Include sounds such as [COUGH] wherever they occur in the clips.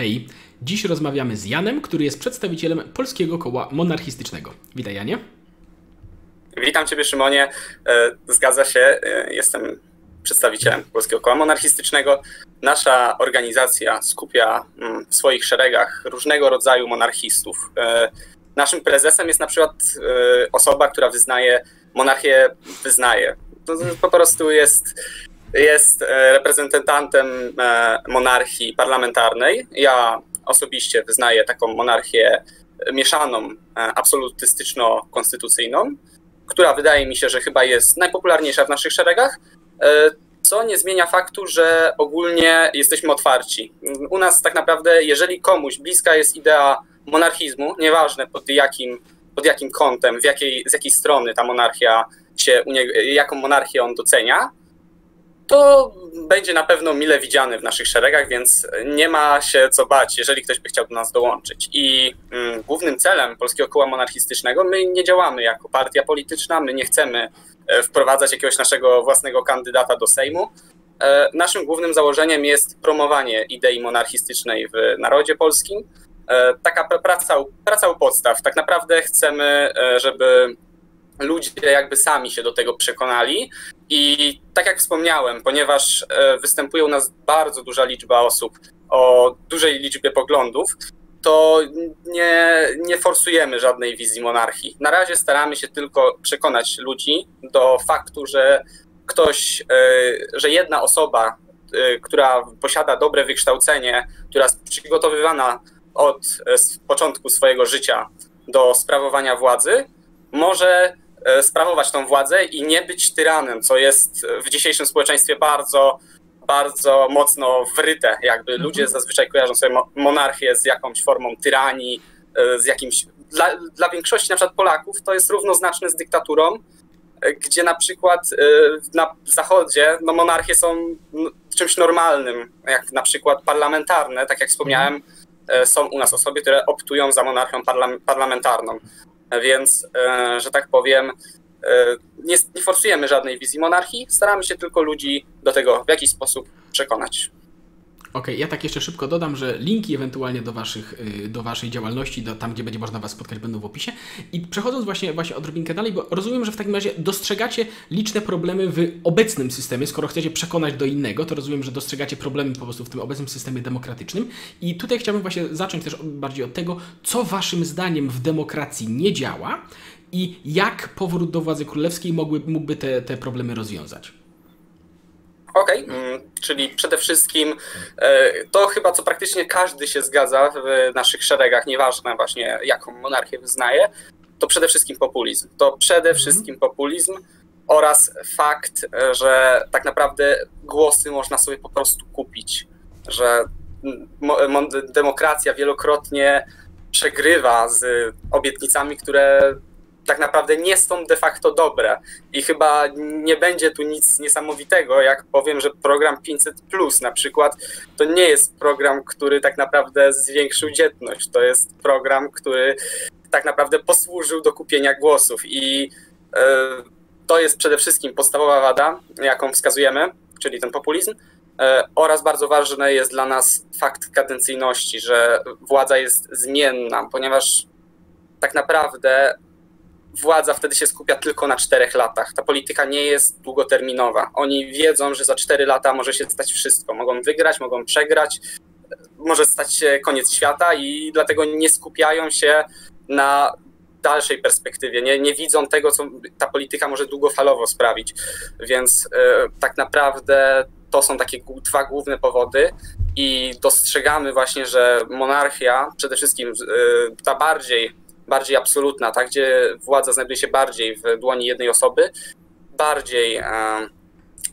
Hej, dziś rozmawiamy z Janem, który jest przedstawicielem Polskiego Koła Monarchistycznego. Witaj Janie. Witam Ciebie Szymonie. E, zgadza się, e, jestem przedstawicielem Polskiego Koła Monarchistycznego. Nasza organizacja skupia mm, w swoich szeregach różnego rodzaju monarchistów. E, naszym prezesem jest na przykład osoba, która wyznaje, monarchię wyznaje. To po prostu jest jest e, reprezentantem e, monarchii parlamentarnej. Ja osobiście wyznaję taką monarchię mieszaną, e, absolutystyczno-konstytucyjną, która wydaje mi się, że chyba jest najpopularniejsza w naszych szeregach, co nie zmienia faktu, że ogólnie jesteśmy otwarci. U nas tak naprawdę, jeżeli komuś bliska jest idea monarchizmu, nieważne pod jakim, pod jakim kątem, w jakiej, z jakiej strony ta monarchia się, jaką monarchię on docenia, to będzie na pewno mile widziany w naszych szeregach, więc nie ma się co bać, jeżeli ktoś by chciał do nas dołączyć. I mm, głównym celem Polskiego Koła Monarchistycznego, my nie działamy jako partia polityczna, my nie chcemy e, wprowadzać jakiegoś naszego własnego kandydata do Sejmu. E, naszym głównym założeniem jest promowanie idei monarchistycznej w narodzie polskim. E, taka praca, praca u podstaw. Tak naprawdę chcemy, żeby ludzie jakby sami się do tego przekonali. I tak jak wspomniałem, ponieważ e, występuje u nas bardzo duża liczba osób o dużej liczbie poglądów, to nie, nie forsujemy żadnej wizji monarchii. Na razie staramy się tylko przekonać ludzi do faktu, że ktoś, e, że jedna osoba, e, która posiada dobre wykształcenie, która jest przygotowywana od początku swojego życia do sprawowania władzy, może sprawować tą władzę i nie być tyranem, co jest w dzisiejszym społeczeństwie bardzo, bardzo mocno wryte. Jakby mhm. ludzie zazwyczaj kojarzą sobie monarchię z jakąś formą tyranii, e, z jakimś. Dla, dla większości na przykład Polaków to jest równoznaczne z dyktaturą, e, gdzie na przykład na zachodzie no monarchie są czymś normalnym, jak na przykład parlamentarne, tak jak wspomniałem, są u nas osoby, które optują za monarchią parlamentarną. Więc, e, że tak powiem, e, nie, nie forsujemy żadnej wizji monarchii, staramy się tylko ludzi do tego w jakiś sposób przekonać. Okej, okay, ja tak jeszcze szybko dodam, że linki ewentualnie do, waszych, y, do waszej działalności, do, tam gdzie będzie można was spotkać, będą w opisie. I przechodząc właśnie, właśnie odrobinkę dalej, bo rozumiem, że w takim razie dostrzegacie liczne problemy w obecnym systemie. Skoro chcecie przekonać do innego, to rozumiem, że dostrzegacie problemy po prostu w tym obecnym systemie demokratycznym. I tutaj chciałbym właśnie zacząć też bardziej od tego, co waszym zdaniem w demokracji nie działa i jak powrót do władzy królewskiej mogły, mógłby te, te problemy rozwiązać. Okej, okay. Mm, czyli przede wszystkim e, to chyba co praktycznie każdy się zgadza w naszych szeregach, nieważne właśnie jaką monarchię wyznaje, to przede wszystkim populizm. To przede mhm. wszystkim populizm oraz fakt, że tak naprawdę głosy można sobie po prostu kupić, że demokracja wielokrotnie przegrywa z obietnicami, które tak naprawdę nie są de facto dobre. I chyba nie będzie tu nic niesamowitego, jak powiem, że program 500 Plus na przykład to nie jest program, który tak naprawdę zwiększył dzietność. To jest program, który tak naprawdę posłużył do kupienia głosów. I yy, to jest przede wszystkim podstawowa wada, jaką wskazujemy, czyli ten populizm. E, oraz bardzo ważny jest dla nas fakt kadencyjności, że władza jest zmienna, ponieważ tak naprawdę władza wtedy się skupia tylko na czterech latach. Ta polityka nie jest długoterminowa. Oni wiedzą, że za cztery lata może się stać wszystko. Mogą wygrać, mogą przegrać, może stać się koniec świata i dlatego nie skupiają się na dalszej perspektywie. Nie, nie widzą tego, co ta polityka może długofalowo sprawić. Więc e, tak naprawdę to są takie dwa główne powody i dostrzegamy właśnie, że monarchia, przede wszystkim e, ta bardziej bardziej absolutna, tak, gdzie władza znajduje się bardziej w dłoni jednej osoby, bardziej e,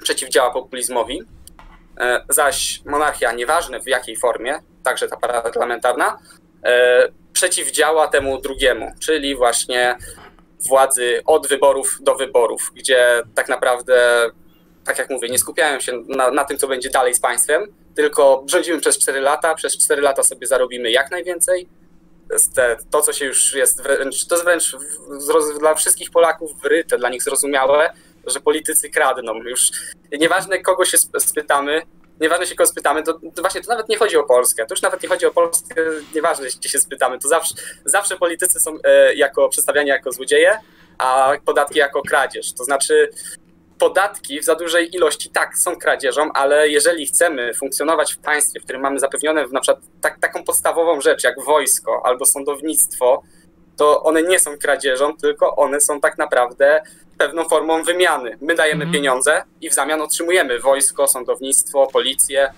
przeciwdziała populizmowi, e, zaś monarchia, nieważne w jakiej formie, także ta parlamentarna, e, przeciwdziała temu drugiemu, czyli właśnie władzy od wyborów do wyborów, gdzie tak naprawdę, tak jak mówię, nie skupiają się na, na tym, co będzie dalej z państwem, tylko rządzimy przez 4 lata, przez 4 lata sobie zarobimy jak najwięcej, te, to, co się już jest wręcz, to jest wręcz dla wszystkich Polaków wryte, dla nich zrozumiałe, że politycy kradną. Już nieważne kogo się spytamy, nieważne się kogo spytamy, to, to, właśnie to nawet nie chodzi o Polskę, to już nawet nie chodzi o Polskę, nieważne gdzie się spytamy, to zawsze, zawsze politycy są e, jako przedstawiani jako złodzieje, a podatki jako kradzież. To znaczy podatki w za dużej ilości tak są kradzieżą, ale jeżeli chcemy funkcjonować w państwie, w którym mamy zapewnione na przykład tak, taką podstawową rzecz jak wojsko albo sądownictwo, to one nie są kradzieżą, tylko one są tak naprawdę pewną formą wymiany. My dajemy mhm. pieniądze i w zamian otrzymujemy wojsko, sądownictwo, policję.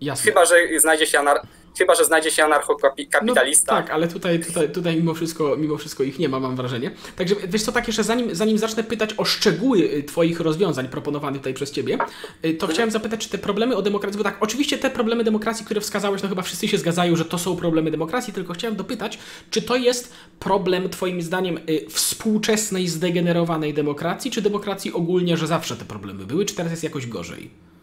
Jasne. Chyba, że znajdzie się anar- Chyba, że znajdzie się anarchokapitalista. No, tak, ale tutaj, tutaj, tutaj mimo, wszystko, mimo wszystko ich nie ma, mam wrażenie. Także wiesz co, tak jeszcze zanim, zanim zacznę pytać o szczegóły y, Twoich rozwiązań proponowanych tutaj przez Ciebie, y, to chciałem zapytać, czy te problemy o demokracji, bo tak, oczywiście te problemy demokracji, które wskazałeś, no chyba wszyscy się zgadzają, że to są problemy demokracji, tylko chciałem dopytać, czy to jest problem Twoim zdaniem y, współczesnej, zdegenerowanej demokracji, czy demokracji ogólnie, że zawsze te problemy były, czy teraz jest jakoś gorzej?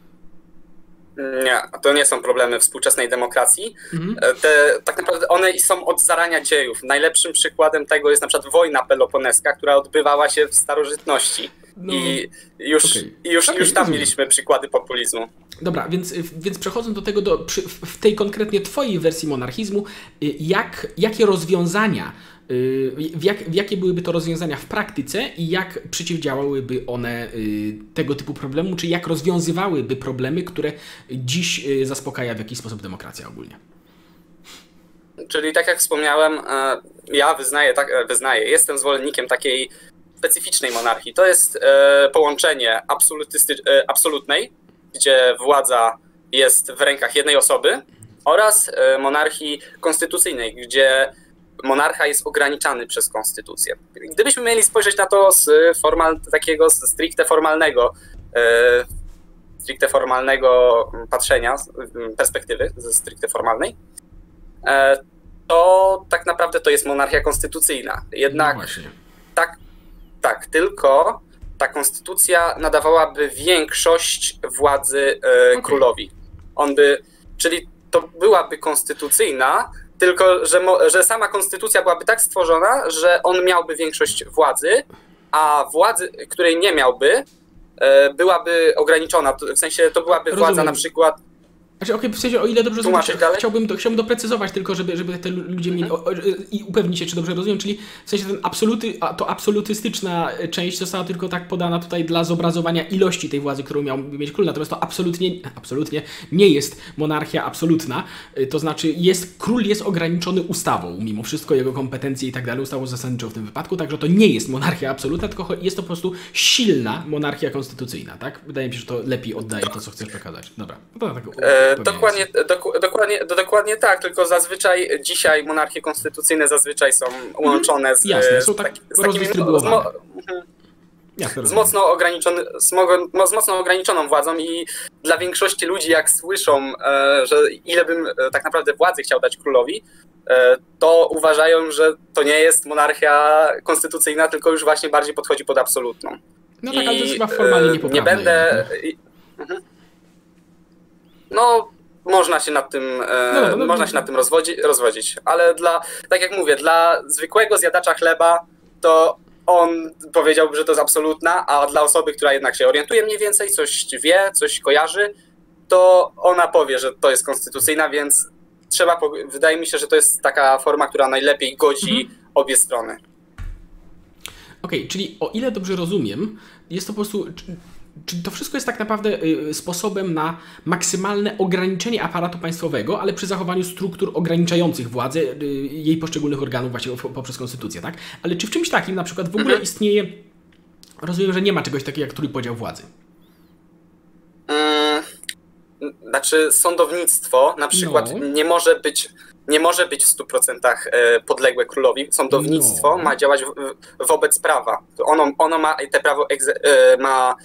Nie, to nie są problemy współczesnej demokracji. Mhm. E, te, tak naprawdę one są od zarania dziejów. Najlepszym przykładem tego jest na przykład wojna peloponeska, która odbywała się w starożytności. No, I już, okay. już, okay, już tam rozumiem. mieliśmy przykłady populizmu. Dobra, więc, więc przechodząc do tego, do, przy, w tej konkretnie Twojej wersji monarchizmu, y, jak, jakie rozwiązania Y, w, jak, w jakie byłyby to rozwiązania w praktyce i jak przeciwdziałałyby one y, tego typu problemu, czy jak rozwiązywałyby problemy, które dziś y, zaspokaja w jakiś sposób demokracja ogólnie? Czyli tak jak wspomniałem, e, ja wyznaję, tak, e, wyznaję jestem zwolennikiem takiej specyficznej monarchii. To jest e, połączenie absolutnej, gdzie władza jest w rękach jednej osoby, oraz monarchii konstytucyjnej, gdzie monarcha jest ograniczany przez konstytucję. Gdybyśmy mieli spojrzeć na to z formal, takiego stricte formalnego, e, stricte formalnego patrzenia, perspektywy, ze stricte formalnej, e, to tak naprawdę to jest monarchia konstytucyjna. Jednak no tak, tak, tylko ta konstytucja nadawałaby większość władzy e, okay. królowi. On by, czyli to byłaby konstytucyjna, tylko że, że sama konstytucja byłaby tak stworzona, że on miałby większość władzy, a władzy, której nie miałby, e, byłaby ograniczona. W sensie to byłaby Rozumiem. władza na przykład znaczy, okej, okay, w sensie, o ile dobrze rozumiem, chciałbym, to, chciałbym doprecyzować tylko, żeby, żeby te ludzie mieli o, o, i upewnić się, czy dobrze rozumiem, czyli w sensie ten absoluty, to absolutystyczna część została tylko tak podana tutaj dla zobrazowania ilości tej władzy, którą miał mieć król, natomiast to absolutnie, [LAUGHS] absolutnie nie jest monarchia absolutna, to znaczy jest, król jest ograniczony ustawą, mimo wszystko jego kompetencje i tak dalej, ustawą zasadniczą w tym wypadku, także to nie jest monarchia absolutna, tylko jest to po prostu silna monarchia konstytucyjna, tak? Wydaje mi się, że to lepiej oddaje to, co chcesz przekazać. Dobra, no to tak, e, dokładnie, dok, dokładnie, dokładnie tak, tylko zazwyczaj dzisiaj monarchie konstytucyjne zazwyczaj są łączone z, Jasne, są tak z, takimi, z, mo, z, mocno ograniczony, z mocno ograniczoną władzą i dla większości ludzi jak słyszą, e, że ile bym e, tak naprawdę władzy chciał dać królowi, e, to uważają, że to nie jest monarchia konstytucyjna, tylko już właśnie bardziej podchodzi pod absolutną. No tak, I, ale to jest chyba formalnie niepoprawne. Nie będę... Mhm. No, można się nad tym, e, no, no, no, można się nad tym rozwodzi, rozwodzić, ale dla, tak jak mówię, dla zwykłego zjadacza chleba to on powiedziałby, że to jest absolutna, a dla osoby, która jednak się orientuje mniej więcej, coś wie, coś kojarzy, to ona powie, że to jest konstytucyjna, więc trzeba, wydaje mi się, że to jest taka forma, która najlepiej godzi mhm. obie strony. Okej, okay, czyli o ile dobrze rozumiem, jest to po prostu Czyli to wszystko jest tak naprawdę y, sposobem na maksymalne ograniczenie aparatu państwowego, ale przy zachowaniu struktur ograniczających władzę y, jej poszczególnych organów właśnie poprzez konstytucję, tak? Ale czy w czymś takim na przykład w ogóle mhm. istnieje, rozumiem, że nie ma czegoś takiego jak trójpodział władzy? Hmm, znaczy sądownictwo na przykład no. nie może być nie może być w 100% e, podległe królowi. Sądownictwo no. ma działać wobec prawa. Ono, ono ma te prawo e, ma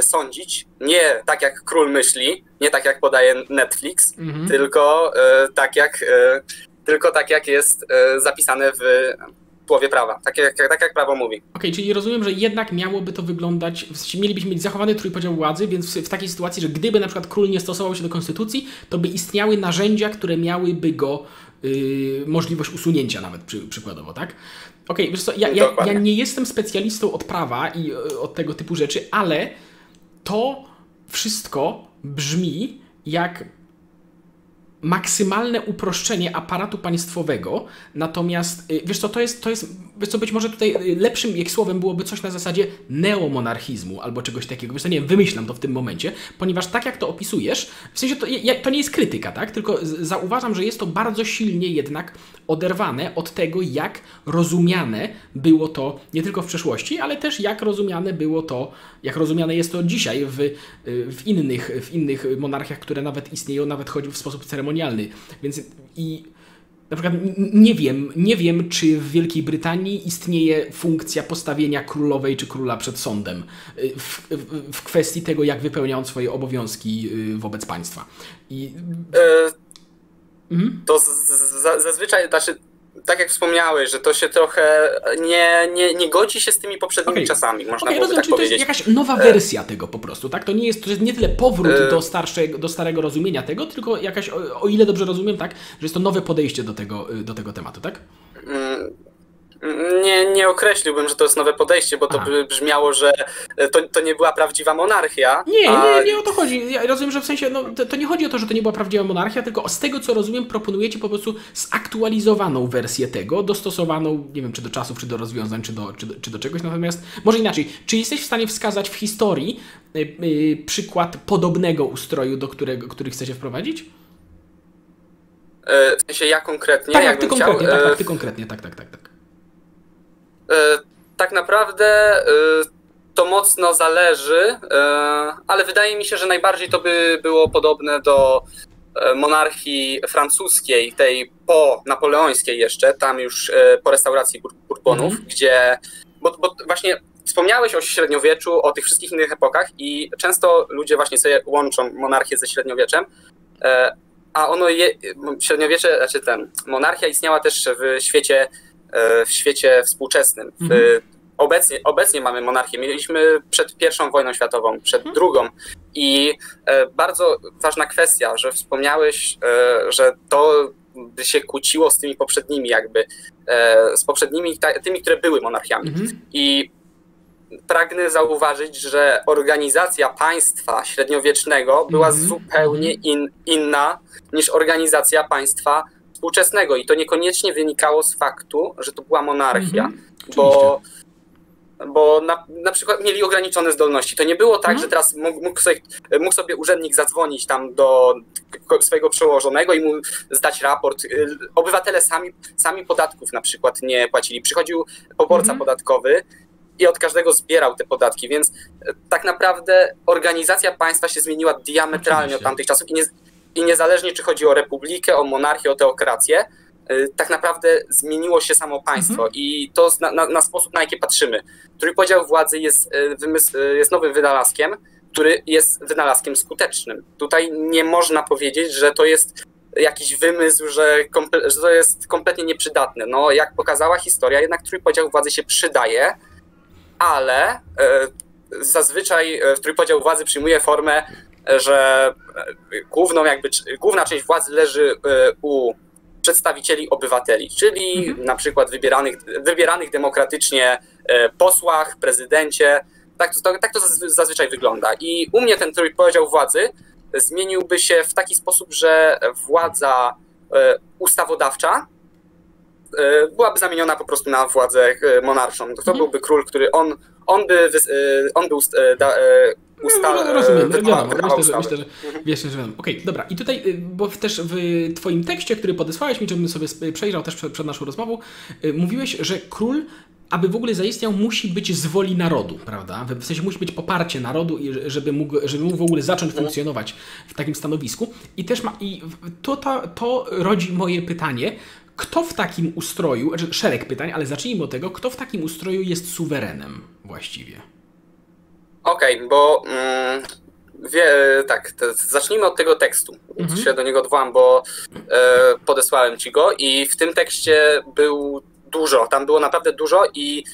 sądzić, nie tak jak król myśli, nie tak jak podaje Netflix, mhm. tylko, e, tak jak, e, tylko tak jak jest zapisane w połowie prawa, tak jak, tak jak prawo mówi. Okej, okay, czyli rozumiem, że jednak miałoby to wyglądać, mielibyśmy mieć zachowany trójpodział władzy, więc w, w, takiej sytuacji, że gdyby na przykład król nie stosował się do konstytucji, to by istniały narzędzia, które miałyby go Yy, możliwość usunięcia nawet przy, przykładowo, tak? Okej, okay, wiesz co, ja, ja, ja, nie jestem specjalistą od prawa i od tego typu rzeczy, ale to wszystko brzmi jak maksymalne uproszczenie aparatu państwowego, natomiast y, wiesz co, to jest, to jest wiesz co, być może tutaj y, lepszym jak słowem byłoby coś na zasadzie neomonarchizmu albo czegoś takiego, wiesz co, nie wiem, wymyślam to w tym momencie, ponieważ tak jak to opisujesz, w sensie to, to nie jest krytyka, tak, tylko zauważam, że jest to bardzo silnie jednak oderwane od tego, jak rozumiane było to nie tylko w przeszłości, ale też jak rozumiane było to, jak rozumiane jest to dzisiaj w, y, w, innych, w innych monarchiach, które nawet istnieją, nawet choćby w sposób ceremonialny. Więc i na przykład nie wiem, nie wiem, czy w Wielkiej Brytanii istnieje funkcja postawienia królowej czy króla przed sądem y, w, w, w kwestii tego, jak wypełniają swoje obowiązki y, wobec państwa. I... E Mhm. To zazwyczaj, znaczy, tak jak wspomniałeś, że to się trochę nie, nie, nie godzi się z tymi poprzednimi okay. czasami, można okay, rozumiem, tak powiedzieć. To jest jakaś nowa wersja tego po prostu, tak? To nie jest, to jest nie tyle powrót e... do, starszego, do starego rozumienia tego, tylko jakaś, o, o ile dobrze rozumiem, tak, że jest to nowe podejście do tego, do tego tematu, tak? Nie, nie określiłbym, że to jest nowe podejście, bo to by brzmiało, że to, to nie była prawdziwa monarchia. Nie, a... nie, nie o to chodzi. Ja rozumiem, że w sensie, no, to, to, nie chodzi o to, że to nie była prawdziwa monarchia, tylko z tego, co rozumiem, proponujecie po prostu zaktualizowaną wersję tego, dostosowaną, nie wiem, czy do czasów, czy do rozwiązań, czy do, czy do, czy do czegoś. Natomiast, może inaczej, czy jesteś w stanie wskazać w historii yy, yy, przykład podobnego ustroju, do którego, który chcecie wprowadzić? E, w sensie ja konkretnie? Tak, tak, ty konkretnie, tak, tak, ty konkretnie, tak, tak, tak. tak. E, tak naprawdę e, to mocno zależy, e, ale wydaje mi się, że najbardziej to by było podobne do monarchii francuskiej, tej po napoleońskiej jeszcze, tam już po restauracji Bourbonów, mhm. gdzie, bo, bo właśnie wspomniałeś o średniowieczu, o tych wszystkich innych epokach i często ludzie właśnie sobie łączą monarchię ze średniowieczem, a ono je, średniowiecze, znaczy ten, monarchia istniała też w świecie w świecie współczesnym. Mhm. Obecnie, obecnie mamy monarchię. Mieliśmy przed pierwszą wojną światową, przed mhm. drugą. I e, bardzo ważna kwestia, że wspomniałeś, e, że to by się kłóciło z tymi poprzednimi, jakby z poprzednimi, tymi, które były monarchiami. Mhm. I pragnę zauważyć, że organizacja państwa średniowiecznego była mhm. zupełnie in, inna niż organizacja państwa współczesnego i to niekoniecznie wynikało z faktu, że to była monarchia, mhm, bo, bo na, na przykład mieli ograniczone zdolności. To nie było tak, mhm. że teraz mógł, mógł, sobie, mógł sobie urzędnik zadzwonić tam do swojego przełożonego i mu zdać raport. Obywatele sami, sami podatków na przykład nie płacili. Przychodził poborca mhm. podatkowy i od każdego zbierał te podatki, więc tak naprawdę organizacja państwa się zmieniła diametralnie Oczywiście. od tamtych czasów i nie, i niezależnie czy chodzi o republikę, o monarchię, o teokrację, y, tak naprawdę zmieniło się samo państwo mhm. i to na, na, na, sposób, na jaki patrzymy. Trójpodział władzy jest, y, wymysł, y, jest nowym wynalazkiem, który jest wynalazkiem skutecznym. Tutaj nie można powiedzieć, że to jest jakiś wymysł, że, że to jest kompletnie nieprzydatne. No, jak pokazała historia, jednak trójpodział władzy się przydaje, ale zazwyczaj trójpodział władzy przyjmuje formę że główną jakby, główna część władzy leży e, u przedstawicieli obywateli, czyli mhm. na przykład wybieranych, wybieranych demokratycznie e, posłach, prezydencie. Tak to, tak to zazwyczaj wygląda. I u mnie ten trójpodział władzy zmieniłby się w taki sposób, że władza e, ustawodawcza byłaby zamieniona po prostu na władzę monarszą. To, mhm. byłby król, który on, on by, on był ustal... No, rozumiem, no, wiadomo, myślę, że, myślę, że wiesz, że wiadomo. Okej, okay, dobra. I tutaj, y, bo też w twoim tekście, który podesłałeś mi, żebym sobie przejrzał też przed, przed naszą rozmową, y, mówiłeś, że król aby w ogóle zaistniał, musi być z woli narodu, prawda? W sensie musi być poparcie narodu, żeby mógł, żeby mógł w ogóle zacząć funkcjonować w takim stanowisku. I też ma, i to, to, to rodzi moje pytanie, kto w takim ustroju, znaczy szereg pytań, ale zacznijmy od tego, kto w takim ustroju jest suwerenem właściwie? Okej, okay, bo mm, wie, tak, zacznijmy od tego tekstu. Mhm. się do niego odwołam, bo e, podesłałem ci go i w tym tekście był dużo, tam było naprawdę dużo i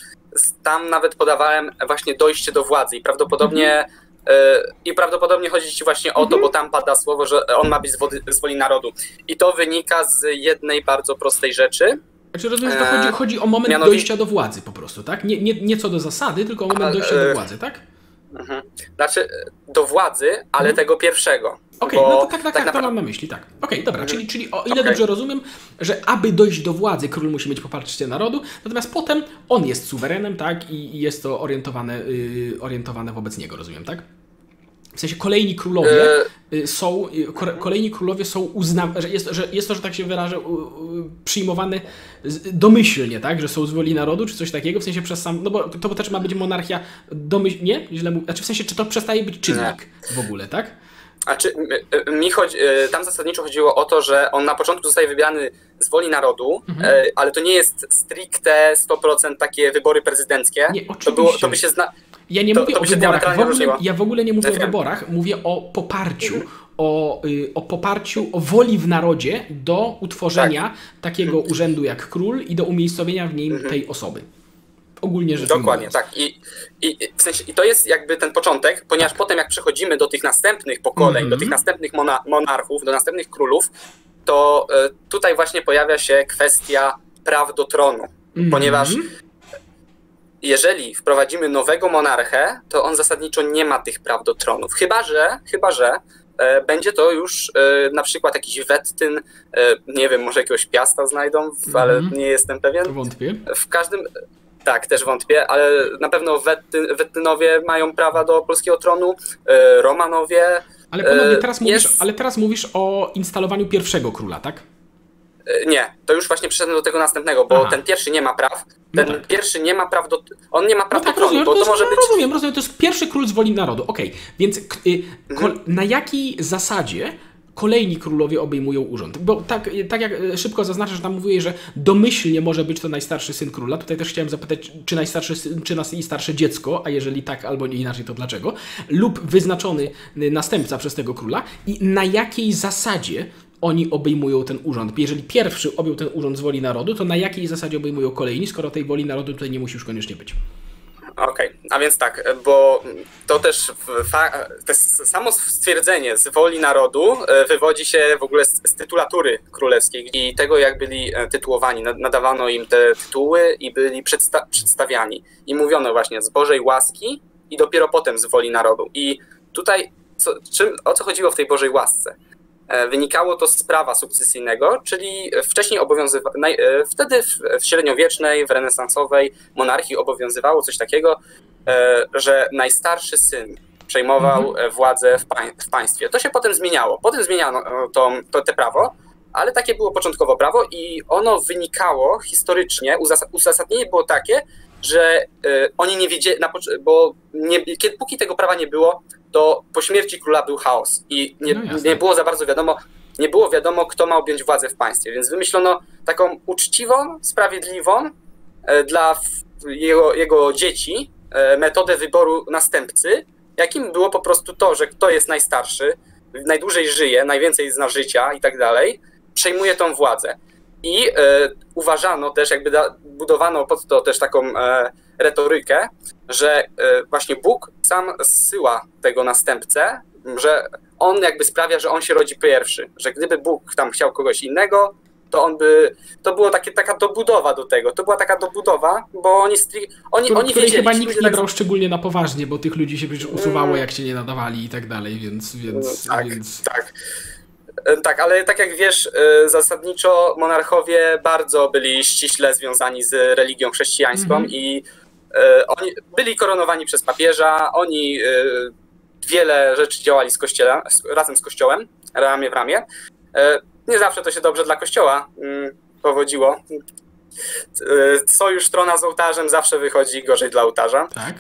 tam nawet podawałem właśnie dojście do władzy i prawdopodobnie mhm. e, i prawdopodobnie chodzi ci właśnie o to, mhm. bo tam pada słowo, że on ma być z, wody, z woli narodu. I to wynika z jednej bardzo prostej rzeczy. Znaczy rozumiem, że to chodzi, chodzi o moment Mianowicie... dojścia do władzy po prostu, tak? Nie, nie, nie co do zasady, tylko o moment dojścia do e, władzy, tak? Mhm. Znaczy do władzy, ale Mhm. tego pierwszego. Okej, Bo no to tak, tak, tak, to naprawdę- mam na myśli, tak. Okej, dobra, Mhm. czyli, czyli o ile Okej. dobrze rozumiem, że aby dojść do władzy, król musi mieć poparcie narodu, natomiast potem on jest suwerenem, tak, i jest to orientowane, y, orientowane wobec niego, rozumiem, tak? W sensie kolejni królowie E, y, są, y, kolejni królowie są uznawane, że jest, że jest to, że tak się wyrażę, przyjmowane domyślnie, tak, że są z woli narodu, czy coś takiego, w sensie przez sam, no bo to też ma być monarchia domyślnie, nie? Źle mówię, znaczy w sensie, czy to przestaje być czynnik w ogóle, tak? A czy m- mi chodzi, e, tam zasadniczo chodziło o to, że on na początku zostaje wybierany z woli narodu, Mhm. e, ale to nie jest stricte 100% takie wybory prezydenckie. Nie, to, było, oczywiście. to by się zna... Ja nie To- mówię to o wyborach. W ogóle, ja w ogóle nie mówię o wyborach, mówię o poparciu, o, y, o poparciu, o woli w narodzie do utworzenia Tak. takiego urzędu jak król i do umiejscowienia w nim tej osoby. Ogólnie rzecz Mhm. Dokładnie, ujmując. tak. I, i, w sensie, I to jest jakby ten początek, ponieważ potem jak przechodzimy do tych następnych pokoleń, Mhm. do tych następnych mona, monarchów, do następnych królów, to e, tutaj właśnie pojawia się kwestia praw do tronu. Mhm. Ponieważ jeżeli wprowadzimy nowego monarchę, to on zasadniczo nie ma tych praw do tronów. Chyba, że, chyba, że e, będzie to już e, na przykład jakiś Wettyn, e, nie wiem, może jakiegoś piasta znajdą, w- ale Mhm. nie jestem pewien. Wątpię. W każdym. Tak, też wątpię, ale na pewno Wetty, Wettynowie mają prawa do polskiego tronu, Romanowie. Ale ponownie, teraz mówisz, jest- ale teraz mówisz o instalowaniu pierwszego króla, tak? Nie, to już właśnie przyszedłem do tego następnego, bo Aha. ten pierwszy nie ma praw. No Ten tak. pierwszy nie ma praw do. On nie ma No praw tak, do tronu, rozumiem, bo to to może no, być. rozumiem, rozumiem, to jest pierwszy król z woli narodu. Okej, więc k- y, Mhm. na jakiej zasadzie kolejni królowie obejmują urząd? Bo tak, y, tak jak y, szybko zaznaczę, że tam mówiłeś, że domyślnie może być to najstarszy syn króla. Tutaj też chciałem zapytać, czy najstarszy syn, czy najstarsze dziecko, a jeżeli tak albo nie inaczej, to dlaczego? Lub wyznaczony y, następca przez tego króla i na jakiej zasadzie oni obejmują ten urząd. Jeżeli pierwszy objął ten urząd z woli narodu, to na jakiej zasadzie obejmują kolejni, skoro tej woli narodu tutaj nie musi już koniecznie być? Okej, a więc tak, bo to też to samo stwierdzenie z woli narodu e, wywodzi się w ogóle z, z tytulatury królewskiej i tego, jak byli e, tytułowani. Nad- Nadawano im te tytuły i byli przedsta- przedstawiani. I mówiono właśnie z Bożej łaski i dopiero potem z woli narodu. I tutaj co, czym, o co chodziło w tej Bożej łasce? E, Wynikało to z prawa sukcesyjnego, czyli wcześniej obowiązywa, e, wtedy w, średniowiecznej, w renesansowej monarchii obowiązywało coś takiego, e, że najstarszy syn przejmował e, władzę w, pań, w państwie. To się potem zmieniało. Potem zmieniano to, to, te prawo, ale takie było początkowo prawo i ono wynikało historycznie, uzas- uzasadnienie było takie, że e, oni nie wiedzieli, bo nie, kiedy, póki tego prawa nie było, to po śmierci króla był chaos i nie, No nie było za bardzo wiadomo, nie było wiadomo, kto ma objąć władzę w państwie, więc wymyślono taką uczciwą, sprawiedliwą e, dla jego, jego dzieci e, metodę wyboru następcy, jakim było po prostu to, że kto jest najstarszy, najdłużej żyje, najwięcej zna życia i tak dalej, przejmuje tą władzę. I e, uważano też, jakby da, budowano pod to też taką e, retorykę, że e, właśnie Bóg sam zsyła tego następcę, że on jakby sprawia, że on się rodzi pierwszy, że gdyby Bóg tam chciał kogoś innego, to on by, to takie, taka dobudowa do tego, to była taka dobudowa, bo oni, stri, oni, Któr- oni wiedzieli, chyba nikt nie tak- brał szczególnie na poważnie, bo tych ludzi się przecież usuwało, Mm. jak się nie nadawali i tak dalej, więc... więc, Tak, więc... tak. Tak, ale tak jak wiesz, e, zasadniczo monarchowie bardzo byli ściśle związani z religią chrześcijańską Mhm. i e, oni byli koronowani przez papieża, oni e, wiele rzeczy działali z kościołem, razem z kościołem, ramię w ramię. Nie zawsze to się dobrze dla kościoła mm, powodziło. Sojusz trona z ołtarzem zawsze wychodzi gorzej dla ołtarza. Tak?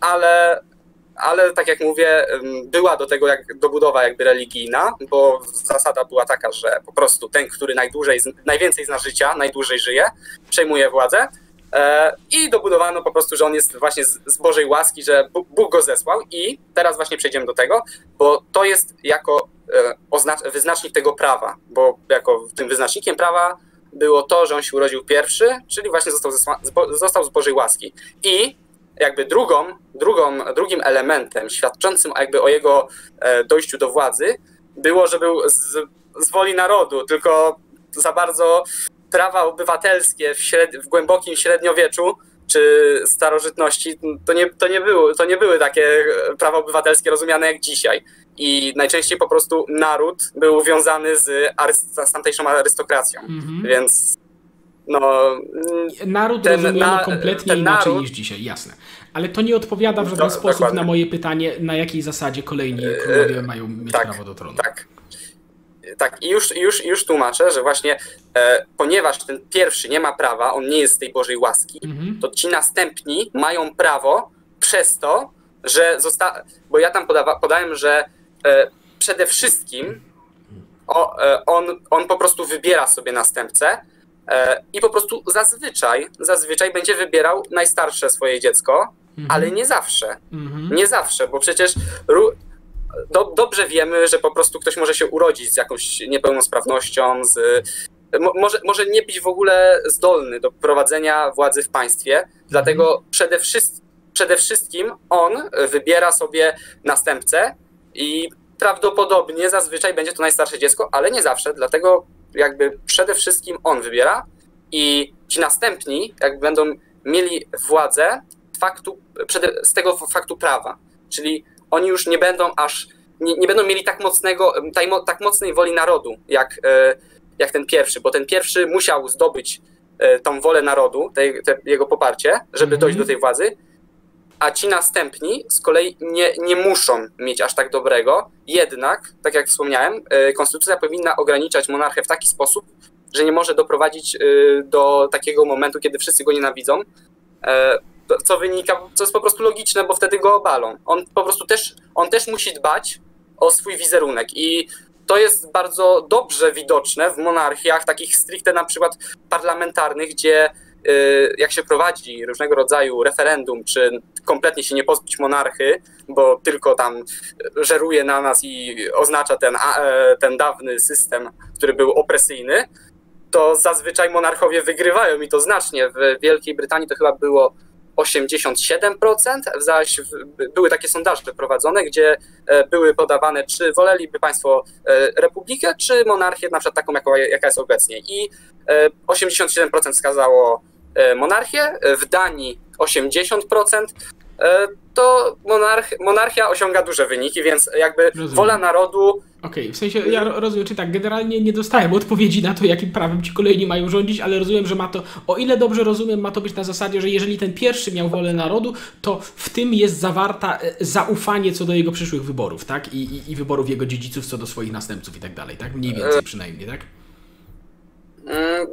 Ale, ale tak jak mówię, była do tego jak dobudowa jakby religijna, bo zasada była taka, że po prostu ten, który najdłużej, najwięcej zna życia, najdłużej żyje, przejmuje władzę. E, I dobudowano po prostu, że on jest właśnie z, Bożej łaski, że Bóg, go zesłał. I teraz właśnie przejdziemy do tego, bo to jest jako e, wyznacznik tego prawa, bo jako tym wyznacznikiem prawa było to, że on się urodził pierwszy, czyli właśnie został, został z Bożej łaski. I jakby drugą, drugą, drugim elementem świadczącym jakby o jego e, dojściu do władzy było, że był z, z woli narodu, tylko za bardzo prawa obywatelskie w, śred, w głębokim średniowieczu czy starożytności, to nie, to, nie było, to nie były takie prawa obywatelskie rozumiane jak dzisiaj. I najczęściej po prostu naród był wiązany z, aryst- z tamtejszą arystokracją. Mhm. Więc no. Naród ten, rozumiano na, kompletnie inaczej naród, niż dzisiaj, jasne. Ale to nie odpowiada w żaden do, sposób dokładnie. na moje pytanie, na jakiej zasadzie kolejni królowie mają mieć tak, prawo do tronu. Tak tak, i już, już, już tłumaczę, że właśnie e, ponieważ ten pierwszy nie ma prawa, on nie jest z tej Bożej łaski, mhm. to ci następni mają prawo przez to, że zosta... Bo ja tam podawa, podałem, że e, przede wszystkim o, e, on, on po prostu wybiera sobie następcę i po prostu zazwyczaj, zazwyczaj będzie wybierał najstarsze swoje dziecko, mhm. ale nie zawsze. Mhm. Nie zawsze, bo przecież do, dobrze wiemy, że po prostu ktoś może się urodzić z jakąś niepełnosprawnością, z, mo, może, może nie być w ogóle zdolny do prowadzenia władzy w państwie, dlatego przede, przede wszystkim on wybiera sobie następcę i prawdopodobnie zazwyczaj będzie to najstarsze dziecko, ale nie zawsze, dlatego jakby przede wszystkim on wybiera i ci następni jakby będą mieli władzę faktu, z tego faktu prawa, czyli oni już nie będą aż, nie, nie będą mieli tak mocnego, tak mocnej woli narodu, jak, e, jak ten pierwszy, bo ten pierwszy musiał zdobyć e, tą wolę narodu, te, te jego poparcie, żeby dojść do mhm. tej władzy, a ci następni z kolei nie, nie muszą mieć aż tak dobrego. Jednak, tak jak wspomniałem, e, konstytucja powinna ograniczać monarchę w taki sposób, że nie może doprowadzić do takiego momentu, kiedy wszyscy go nienawidzą, co wynika, co jest po prostu logiczne, bo wtedy go obalą. On po prostu też, on też musi dbać o swój wizerunek i to jest bardzo dobrze widoczne w monarchiach, takich stricte na przykład parlamentarnych, gdzie jak się prowadzi różnego rodzaju referendum, czy kompletnie się nie pozbyć monarchy, bo tylko tam żeruje na nas i oznacza ten, e, ten dawny system, który był opresyjny, to zazwyczaj monarchowie wygrywają i to znacznie. W Wielkiej Brytanii to chyba było 87%, zaś były takie sondaże prowadzone, gdzie e, były podawane, czy woleliby Państwo e, republikę, czy monarchię, na przykład taką, jaka jest obecnie. I 87% e, wskazało monarchię, w Danii 80%, to monarch, monarchia osiąga duże wyniki, więc jakby rozumiem. wola narodu. Okej, okay, w sensie ja rozumiem, czy tak, generalnie nie dostałem odpowiedzi na to, jakim prawem ci kolejni mają rządzić, ale rozumiem, że ma to, o ile dobrze rozumiem, ma to być na zasadzie, że jeżeli ten pierwszy miał wolę narodu, to w tym jest zawarta e, zaufanie co do jego przyszłych wyborów, tak? I, i, i wyborów jego dziedziców co do swoich następców i tak dalej, tak? Mniej więcej przynajmniej, tak? Mm,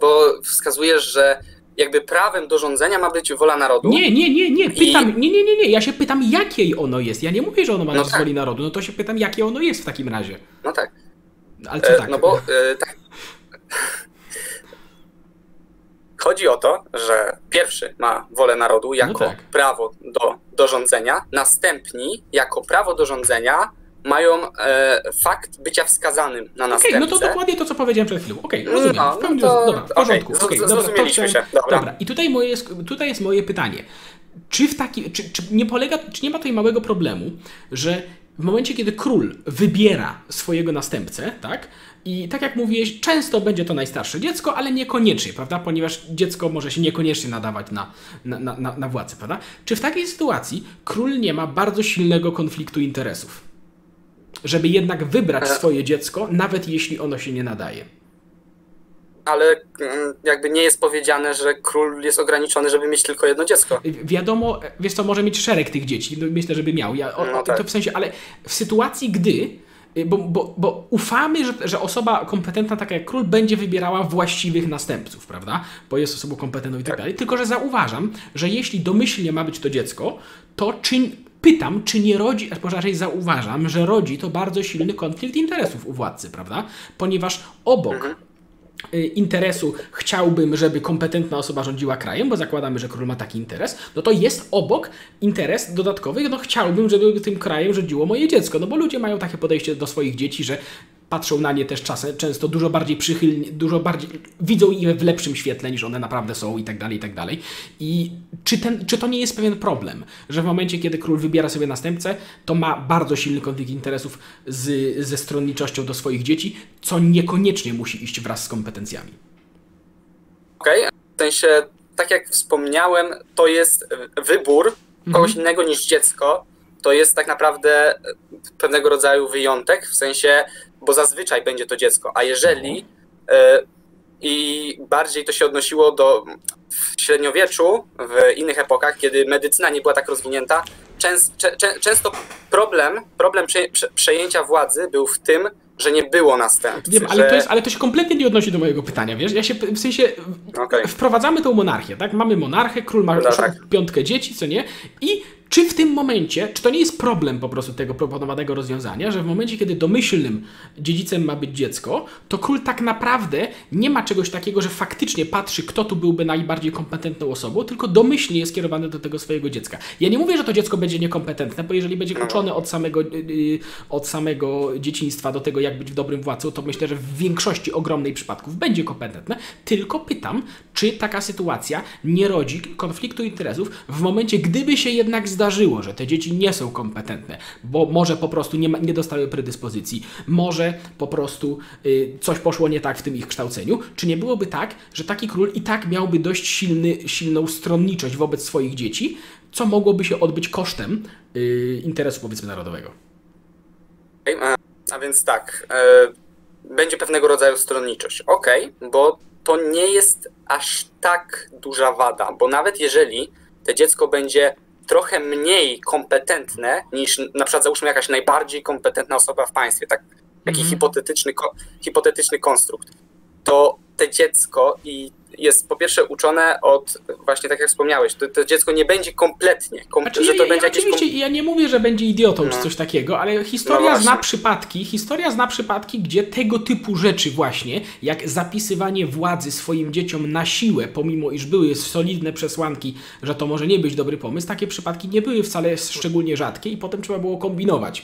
bo wskazujesz, że jakby prawem do rządzenia ma być wola narodu. Nie, nie, nie, nie, pytam, I... nie, nie, nie, nie, ja się pytam, jakiej ono jest. Ja nie mówię, że ono ma no być tak. z woli narodu, no to się pytam, jakie ono jest w takim razie. No tak. Ale co e, tak? No bo e, tak. [LAUGHS] Chodzi o to, że pierwszy ma wolę narodu jako no tak. prawo do, do rządzenia, następni jako prawo do rządzenia mają e, fakt bycia wskazanym na następcę. Okay, no to dokładnie to, co powiedziałem przed chwilą. Okej, okay, rozumiem. No, no to, dobra, w porządku. Okay, okay, zrozumieliśmy się. Dobra. dobra. I tutaj, moje jest, tutaj jest moje pytanie. Czy, w taki, czy, czy, nie polega, czy nie ma tutaj małego problemu, że w momencie, kiedy król wybiera swojego następcę, tak? I tak jak mówiłeś, często będzie to najstarsze dziecko, ale niekoniecznie, prawda? Ponieważ dziecko może się niekoniecznie nadawać na, na, na, na władzę, prawda? Czy w takiej sytuacji król nie ma bardzo silnego konfliktu interesów? Żeby jednak wybrać e. swoje dziecko, nawet jeśli ono się nie nadaje. Ale mm, jakby nie jest powiedziane, że król jest ograniczony, żeby mieć tylko jedno dziecko. Wiadomo, wiesz co, może mieć szereg tych dzieci. No, myślę, żeby miał. Ja, o, no tak. To w sensie, ale w sytuacji, gdy y, bo, bo, bo ufamy, że, że osoba kompetentna, taka jak król, będzie wybierała właściwych następców, prawda? Bo jest osobą kompetentną i tak, tak. dalej. Tylko, że zauważam, że jeśli domyślnie ma być to dziecko, to czyn, pytam, czy nie rodzi, a raczej zauważam, że rodzi to bardzo silny konflikt interesów u władcy, prawda? Ponieważ obok mhm. y, interesu chciałbym, żeby kompetentna osoba rządziła krajem, bo zakładamy, że król ma taki interes, no to jest obok interes dodatkowy, no chciałbym, żeby tym krajem rządziło moje dziecko, no bo ludzie mają takie podejście do swoich dzieci, że patrzą na nie też czasem często dużo bardziej przychylnie, dużo bardziej widzą je w lepszym świetle niż one naprawdę są i tak dalej, i tak dalej. I czy, ten, czy to nie jest pewien problem, że w momencie, kiedy król wybiera sobie następcę, to ma bardzo silny konflikt interesów z, ze stronniczością do swoich dzieci, co niekoniecznie musi iść wraz z kompetencjami. Okej, okay. w sensie tak jak wspomniałem, to jest wybór kogoś Mhm. innego niż dziecko. To jest tak naprawdę pewnego rodzaju wyjątek, w sensie, bo zazwyczaj będzie to dziecko, a jeżeli e, i bardziej to się odnosiło do w średniowieczu, w innych epokach, kiedy medycyna nie była tak rozwinięta, cze, często problem, problem prze, prze, przejęcia władzy był w tym, że nie było następcy. Wiem, ale że... to, jest, ale to się kompletnie nie odnosi do mojego pytania, wiesz? Ja się w sensie Okej. wprowadzamy tą monarchię, tak? Mamy monarchę, król ma No tak. piątkę dzieci, co nie? I czy w tym momencie, czy to nie jest problem po prostu tego proponowanego rozwiązania, że w momencie, kiedy domyślnym dziedzicem ma być dziecko, to król tak naprawdę nie ma czegoś takiego, że faktycznie patrzy, kto tu byłby najbardziej kompetentną osobą, tylko domyślnie jest skierowany do tego swojego dziecka. Ja nie mówię, że to dziecko będzie niekompetentne, bo jeżeli będzie uczone od samego, yy, od samego dzieciństwa do tego, jak być dobrym władcą, to myślę, że w większości ogromnej przypadków będzie kompetentne. Tylko pytam, czy taka sytuacja nie rodzi konfliktu interesów w momencie, gdyby się jednak zdarzyło, że te dzieci nie są kompetentne, bo może po prostu nie, ma, nie dostały predyspozycji, może po prostu y, coś poszło nie tak w tym ich kształceniu, czy nie byłoby tak, że taki król i tak miałby dość silny, silną stronniczość wobec swoich dzieci, co mogłoby się odbyć kosztem y, interesu powiedzmy narodowego? A- A więc tak, e, będzie pewnego rodzaju stronniczość. Okej, bo to nie jest aż tak duża wada, bo nawet jeżeli to dziecko będzie trochę mniej kompetentne niż na przykład załóżmy jakaś najbardziej kompetentna osoba w państwie, tak, taki Mhm. hipotetyczny, ko- hipotetyczny konstrukt, to te dziecko i jest po pierwsze uczone od, właśnie tak jak wspomniałeś, to, to dziecko nie będzie kompletnie, kom, Znaczy, że to ja, będzie ja, jakieś kom- oczywiście ja nie mówię, że będzie idiotą czy No. coś takiego, ale historia No zna przypadki, historia zna przypadki, gdzie tego typu rzeczy właśnie, jak zapisywanie władzy swoim dzieciom na siłę, pomimo iż były solidne przesłanki, że to może nie być dobry pomysł, takie przypadki nie były wcale szczególnie rzadkie i potem trzeba było kombinować.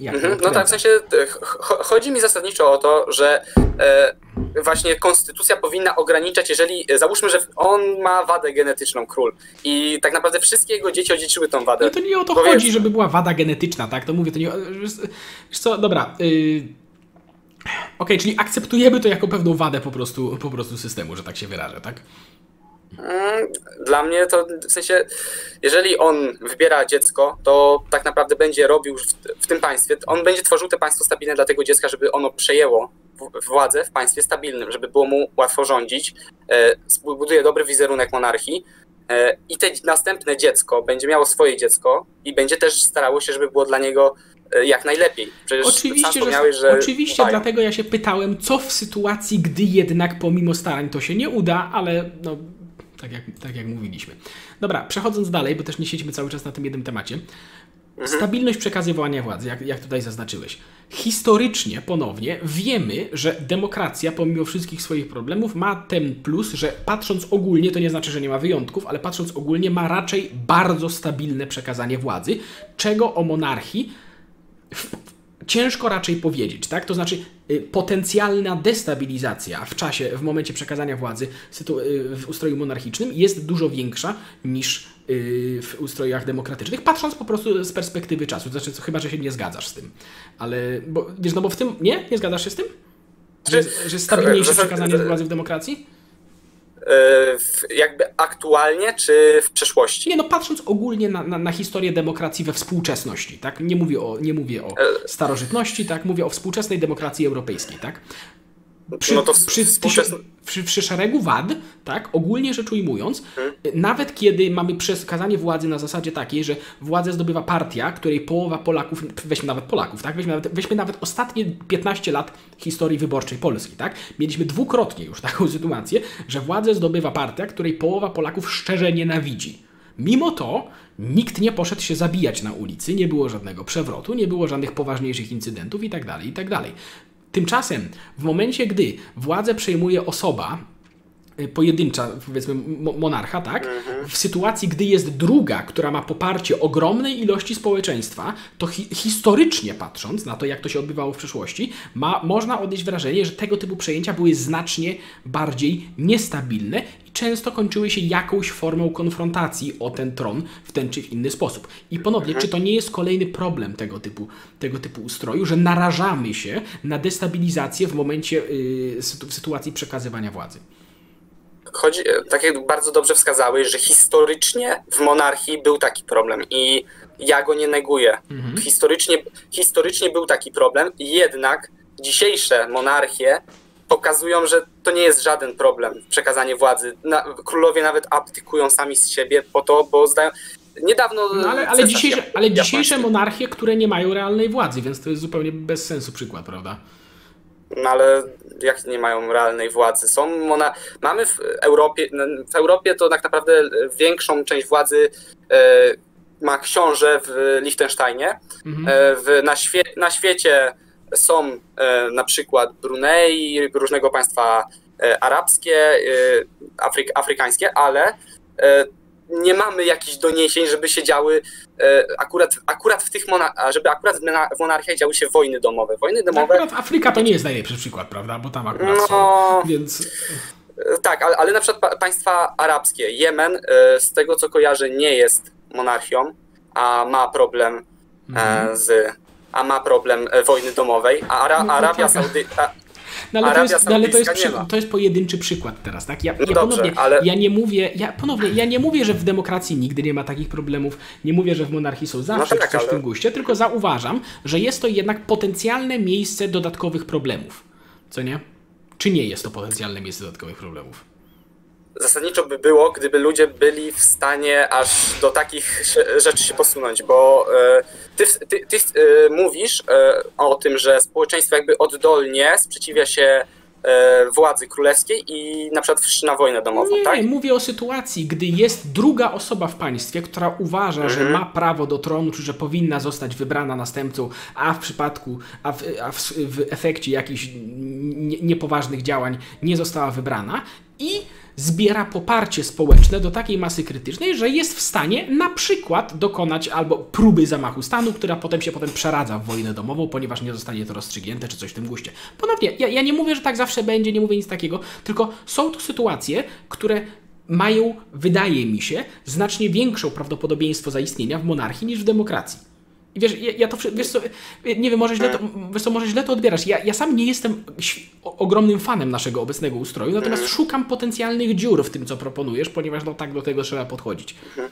Mhm, No tak, w sensie e, ch- ch- chodzi mi zasadniczo o to, że e, właśnie konstytucja powinna ograniczać, jeżeli e, załóżmy, że on ma wadę genetyczną, król, i tak naprawdę wszystkie jego dzieci odziedziczyły tą wadę. Ale to nie o to Powiedz- chodzi, żeby była wada genetyczna, tak? To mówię, to nie. Wiesz wiesz co, dobra. Yy... Okej, czyli akceptujemy to jako pewną wadę po prostu, po prostu systemu, że tak się wyrażę, tak? Mm, Dla mnie to w sensie, jeżeli on wybiera dziecko, to tak naprawdę będzie robił w, w tym państwie, on będzie tworzył to państwo stabilne dla tego dziecka, żeby ono przejęło władzę w państwie stabilnym, żeby było mu łatwo rządzić, e, zbuduje dobry wizerunek monarchii e, i te następne dziecko będzie miało swoje dziecko i będzie też starało się, żeby było dla niego e, jak najlepiej. Przecież Oczywiście, że, że oczywiście dlatego ja się pytałem, co w sytuacji, gdy jednak pomimo starań to się nie uda, ale no, tak jak, tak jak mówiliśmy. Dobra, przechodząc dalej, bo też nie siedzimy cały czas na tym jednym temacie. Stabilność przekazywania władzy, jak, jak tutaj zaznaczyłeś. Historycznie, ponownie, wiemy, że demokracja, pomimo wszystkich swoich problemów, ma ten plus, że patrząc ogólnie, to nie znaczy, że nie ma wyjątków, ale patrząc ogólnie, ma raczej bardzo stabilne przekazanie władzy, czego o monarchii ciężko raczej powiedzieć, tak? To znaczy y, potencjalna destabilizacja w czasie, w momencie przekazania władzy y, w ustroju monarchicznym jest dużo większa niż y, w ustrojach demokratycznych, patrząc po prostu z perspektywy czasu. Znaczy, co, chyba, że się nie zgadzasz z tym. Ale, bo, wiesz, no bo w tym, nie? Nie zgadzasz się z tym? Że, że stabilniejsze Zasad- przekazanie władzy w demokracji? E, jakby aktualnie czy w przeszłości? Nie, no patrząc ogólnie na, na, na historię demokracji we współczesności, tak? Nie mówię o, nie mówię o starożytności, tak? Mówię o współczesnej demokracji europejskiej, tak? Przy, No to przy, współczesne- przy, przy szeregu wad, tak, ogólnie rzecz ujmując, Hmm. nawet kiedy mamy przekazanie władzy na zasadzie takiej, że władzę zdobywa partia, której połowa Polaków, weźmy nawet Polaków, tak, weźmy nawet, weźmy nawet ostatnie 15 lat historii wyborczej Polski, tak, mieliśmy dwukrotnie już taką [LAUGHS] sytuację, że władzę zdobywa partia, której połowa Polaków szczerze nienawidzi. Mimo to nikt nie poszedł się zabijać na ulicy, nie było żadnego przewrotu, nie było żadnych poważniejszych incydentów itd., itd. Tymczasem, w momencie, gdy władzę przejmuje osoba, pojedyncza, powiedzmy, mo- monarcha, tak? W sytuacji, gdy jest druga, która ma poparcie ogromnej ilości społeczeństwa, to hi historycznie patrząc na to, jak to się odbywało w przeszłości, ma, można odnieść wrażenie, że tego typu przejęcia były znacznie bardziej niestabilne i często kończyły się jakąś formą konfrontacji o ten tron w ten czy w inny sposób. I ponownie, czy to nie jest kolejny problem tego typu, tego typu ustroju, że narażamy się na destabilizację w momencie, yy, w sytuacji przekazywania władzy? Chodzi, tak jak bardzo dobrze wskazałeś, że historycznie w monarchii był taki problem i ja go nie neguję. Mhm. Historycznie, historycznie był taki problem, jednak dzisiejsze monarchie pokazują, że to nie jest żaden problem przekazanie władzy. Na, królowie nawet abdykują sami z siebie po to, bo zdają. Niedawno. No ale, ale, dzisiejsze, ale dzisiejsze monarchie, które nie mają realnej władzy, więc to jest zupełnie bez sensu przykład, prawda? No ale jak nie mają realnej władzy? Są mona... Mamy w Europie, w Europie to tak naprawdę większą część władzy e, ma książę w Liechtensteinie. Mhm. E, w, na, świe... na świecie są e, na przykład Brunei, różnego państwa e, arabskie, e, afryk, afrykańskie, ale nie mamy jakichś doniesień, żeby się działy akurat, akurat w tych monarchiach, żeby akurat w monarchiach działy się wojny domowe. Wojny domowe. Akurat Afryka to nie jest najlepszy przykład, prawda? Bo tam akurat no, są, więc. Tak, ale, ale na przykład państwa arabskie, Jemen, z tego co kojarzę, nie jest monarchią, a ma problem mhm. z a ma problem e, wojny domowej, a Ara no, Arabia Saudyjska. No ale, to jest, no ale to, jest przy, to jest pojedynczy przykład teraz, tak? Ja, ja Dobrze, ponownie, ale... ja nie mówię, ja ponownie, ja nie mówię, że w demokracji nigdy nie ma takich problemów, nie mówię, że w monarchii są zawsze no tak, coś ale... w tym guście, tylko zauważam, że jest to jednak potencjalne miejsce dodatkowych problemów. Co nie? Czy nie jest to potencjalne miejsce dodatkowych problemów? Zasadniczo by było, gdyby ludzie byli w stanie aż do takich rzeczy się posunąć, bo e, ty, ty, ty e, mówisz e, o tym, że społeczeństwo jakby oddolnie sprzeciwia się władzy królewskiej i na przykład wszczyna wojnę domową, nie, tak? mówię o sytuacji, gdy jest druga osoba w państwie, która uważa, mhm. że ma prawo do tronu, czy że powinna zostać wybrana następcą, a w przypadku, a w, a w, w efekcie jakichś niepoważnych działań nie została wybrana i zbiera poparcie społeczne do takiej masy krytycznej, że jest w stanie na przykład dokonać albo próby zamachu stanu, która potem się potem przeradza w wojnę domową, ponieważ nie zostanie to rozstrzygnięte, czy coś w tym guście. Ponownie, ja, ja nie mówię, że tak zawsze będzie, nie mówię nic takiego, tylko są to sytuacje, które mają, wydaje mi się, znacznie większą prawdopodobieństwo zaistnienia w monarchii niż w demokracji. I wiesz, ja, ja to, wiesz co, nie wiem, może źle to, wiesz co, może źle to odbierasz. Ja, ja sam nie jestem ogromnym fanem naszego obecnego ustroju, natomiast mhm. szukam potencjalnych dziur w tym, co proponujesz, ponieważ no tak do tego trzeba podchodzić. Mhm.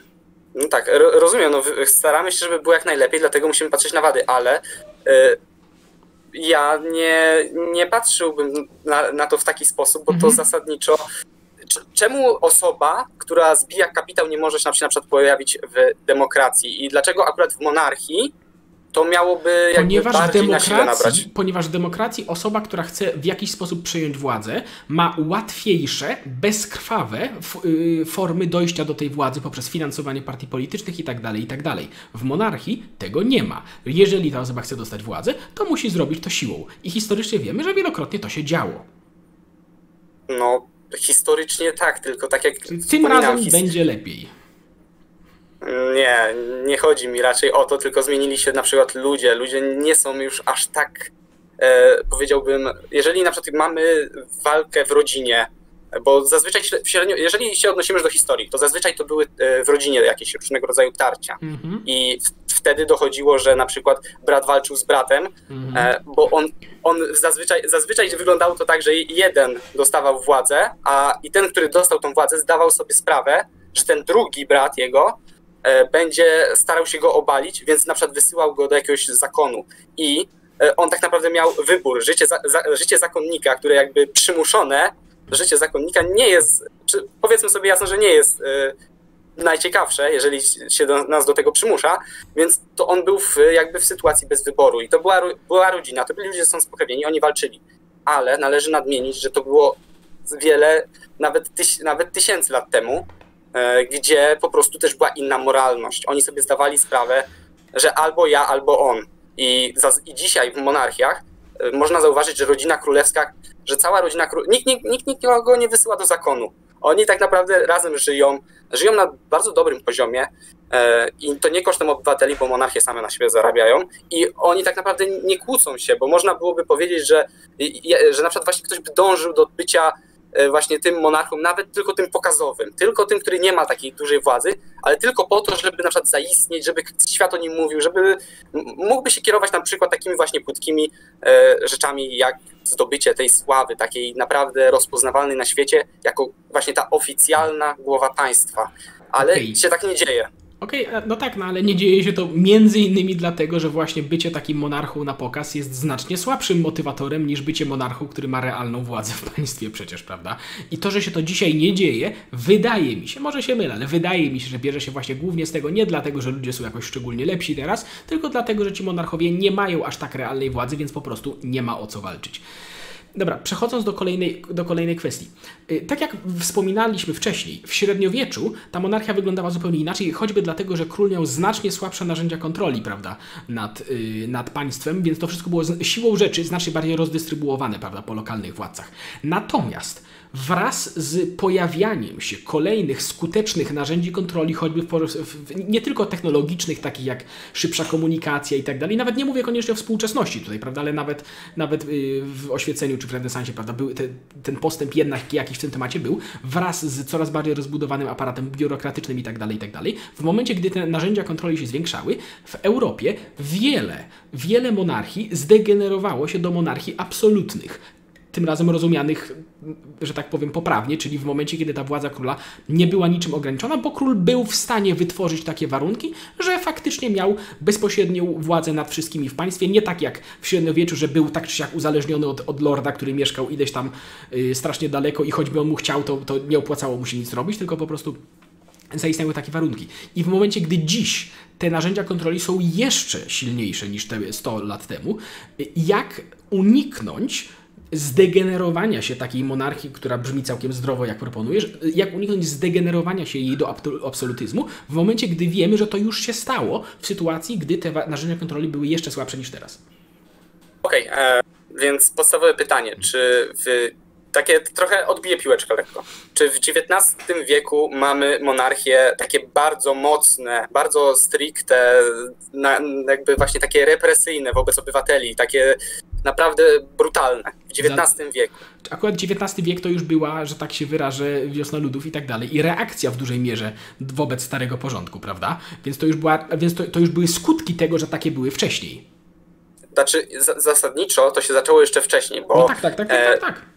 No tak, rozumiem, no, staramy się, żeby było jak najlepiej, dlatego musimy patrzeć na wady, ale y, ja nie, nie patrzyłbym na, na to w taki sposób, bo to mhm. zasadniczo czemu osoba, która zbija kapitał, nie może się na przykład pojawić w demokracji? I dlaczego akurat w monarchii to miałoby ponieważ bardziej demokracji? Ponieważ w demokracji osoba, która chce w jakiś sposób przejąć władzę, ma łatwiejsze, bezkrwawe y, formy dojścia do tej władzy poprzez finansowanie partii politycznych itd., tak itd. Tak w monarchii tego nie ma. Jeżeli ta osoba chce dostać władzę, to musi zrobić to siłą. I historycznie wiemy, że wielokrotnie to się działo. No, historycznie tak, tylko tak jak. Tym razem his... będzie lepiej. Nie, nie chodzi mi raczej o to, tylko zmienili się na przykład ludzie. Ludzie nie są już aż tak, e, powiedziałbym, jeżeli na przykład mamy walkę w rodzinie, bo zazwyczaj średnio, jeżeli się odnosimy do historii, to zazwyczaj to były e, w rodzinie jakieś różnego rodzaju tarcia. Mhm. I wtedy dochodziło, że na przykład brat walczył z bratem, mhm. E, bo on, on zazwyczaj, zazwyczaj wyglądało to tak, że jeden dostawał władzę, a i ten, który dostał tą władzę, zdawał sobie sprawę, że ten drugi brat jego e, będzie starał się go obalić, więc na przykład wysyłał go do jakiegoś zakonu. I on tak naprawdę miał wybór. Życie, za, życie zakonnika, które jakby przymuszone życie zakonnika nie jest, powiedzmy sobie jasno, że nie jest najciekawsze, jeżeli się do, nas do tego przymusza, więc to on był w, jakby w sytuacji bez wyboru i to była, była rodzina, to byli ludzie, są spokrewnieni, oni walczyli, ale należy nadmienić, że to było wiele, nawet, tyś, nawet tysięcy lat temu, y, gdzie po prostu też była inna moralność. Oni sobie zdawali sprawę, że albo ja, albo on. I, za, i dzisiaj w monarchiach y, można zauważyć, że rodzina królewska że cała rodzina, nikt, nikt, nikt nikogo nie wysyła do zakonu. Oni tak naprawdę razem żyją, żyją na bardzo dobrym poziomie e, i to nie kosztem obywateli, bo monarchie same na siebie zarabiają i oni tak naprawdę nie kłócą się, bo można byłoby powiedzieć, że, że na przykład właśnie ktoś by dążył do bycia właśnie tym monarchom, nawet tylko tym pokazowym, tylko tym, który nie ma takiej dużej władzy, ale tylko po to, żeby na przykład zaistnieć, żeby świat o nim mówił, żeby mógłby się kierować na przykład takimi właśnie płytkimi e, rzeczami, jak zdobycie tej sławy, takiej naprawdę rozpoznawalnej na świecie, jako właśnie ta oficjalna głowa państwa. Ale okay. się tak nie dzieje. Okej, okay, no tak, no ale nie dzieje się to między innymi dlatego, że właśnie bycie takim monarchą na pokaz jest znacznie słabszym motywatorem niż bycie monarchą, który ma realną władzę w państwie przecież, prawda? I to, że się to dzisiaj nie dzieje, wydaje mi się, może się mylę, ale wydaje mi się, że bierze się właśnie głównie z tego nie dlatego, że ludzie są jakoś szczególnie lepsi teraz, tylko dlatego, że ci monarchowie nie mają aż tak realnej władzy, więc po prostu nie ma o co walczyć. Dobra, przechodząc do kolejnej, do kolejnej kwestii. Y, tak jak wspominaliśmy wcześniej, w średniowieczu ta monarchia wyglądała zupełnie inaczej, choćby dlatego, że król miał znacznie słabsze narzędzia kontroli, prawda, nad, yy, nad państwem, więc to wszystko było siłą rzeczy znacznie bardziej rozdystrybuowane, prawda, po lokalnych władcach. Natomiast wraz z pojawianiem się kolejnych skutecznych narzędzi kontroli, choćby w, w, nie tylko technologicznych, takich jak szybsza komunikacja i tak dalej, nawet nie mówię koniecznie o współczesności tutaj, prawda, ale nawet, nawet y, w oświeceniu czy w renesansie, prawda, był te, ten postęp jednak jakiś w tym temacie był, wraz z coraz bardziej rozbudowanym aparatem biurokratycznym i tak dalej, i tak dalej. W momencie, gdy te narzędzia kontroli się zwiększały, w Europie wiele, wiele monarchii zdegenerowało się do monarchii absolutnych tym razem rozumianych, że tak powiem, poprawnie, czyli w momencie, kiedy ta władza króla nie była niczym ograniczona, bo król był w stanie wytworzyć takie warunki, że faktycznie miał bezpośrednią władzę nad wszystkimi w państwie, nie tak jak w średniowieczu, że był tak czy siak uzależniony od, od lorda, który mieszkał ileś tam yy, strasznie daleko i choćby on mu chciał, to, to nie opłacało mu się nic robić, tylko po prostu zaistniały takie warunki. I w momencie, gdy dziś te narzędzia kontroli są jeszcze silniejsze niż te 100 lat temu, jak uniknąć zdegenerowania się takiej monarchii, która brzmi całkiem zdrowo, jak proponujesz, jak uniknąć zdegenerowania się jej do absolutyzmu w momencie, gdy wiemy, że to już się stało w sytuacji, gdy te narzędzia kontroli były jeszcze słabsze niż teraz. Okej, okay, e, więc podstawowe pytanie, czy w takie trochę odbije piłeczkę lekko. Czy w XIX wieku mamy monarchie takie bardzo mocne, bardzo stricte, na, jakby właśnie takie represyjne wobec obywateli, takie naprawdę brutalne w XIX wieku. Akurat XIX wiek to już była, że tak się wyrażę, wiosna ludów i tak dalej. I reakcja w dużej mierze wobec starego porządku, prawda? Więc to już, była, więc to, to już były skutki tego, że takie były wcześniej. Znaczy, zasadniczo to się zaczęło jeszcze wcześniej, bo. No tak, tak, tak, tak, tak.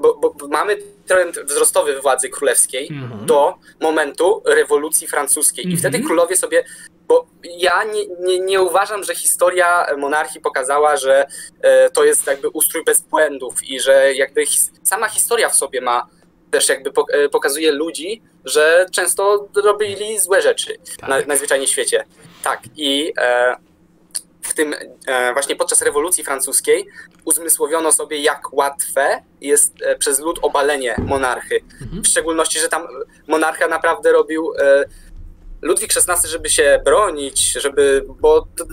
Bo, bo, mamy trend wzrostowy władzy królewskiej mhm. do momentu rewolucji francuskiej. I wtedy mhm. królowie sobie. Bo ja nie, nie, nie uważam, że historia monarchii pokazała, że e, to jest jakby ustrój bez błędów i że jakby his, sama historia w sobie ma też jakby e, pokazuje ludzi, że często robili złe rzeczy tak. na, najzwyczajniej w świecie. Tak. I e, w tym e, właśnie podczas rewolucji francuskiej uzmysłowiono sobie, jak łatwe jest e, przez lud obalenie monarchy. Mhm. W szczególności, że tam monarcha naprawdę robił e, Ludwik XVI, żeby się bronić, żeby, bo to,